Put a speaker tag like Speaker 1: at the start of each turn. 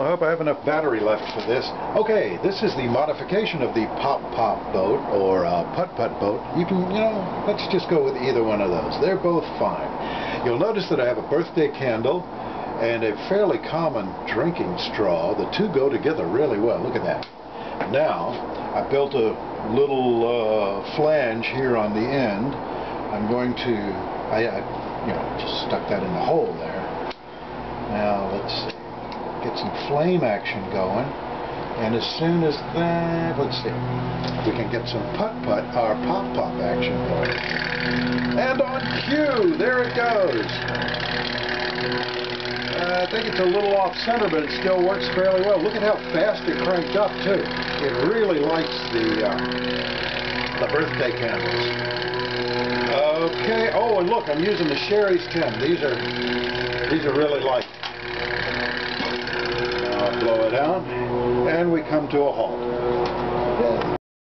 Speaker 1: I hope I have enough battery left for this. Okay, this is the modification of the Pop Pop boat or uh, Putt Putt boat. You can, you know, let's just go with either one of those. They're both fine. You'll notice that I have a birthday candle and a fairly common drinking straw. The two go together really well. Look at that. Now, I built a little uh, flange here on the end. I'm going to, I, I, you know, just stuck that in the hole there. Now, let's see, get some flame action going. And as soon as that, let's see, we can get some putt-putt, our pop-pop action going. And on cue, there it goes. Uh, I think it's a little off center, but it still works fairly well. Look at how fast it cranked up, too. It really lights the, uh, the birthday candles. Okay, oh, and look, I'm using the Sherry's tin. These are, these are really light. Come to a halt.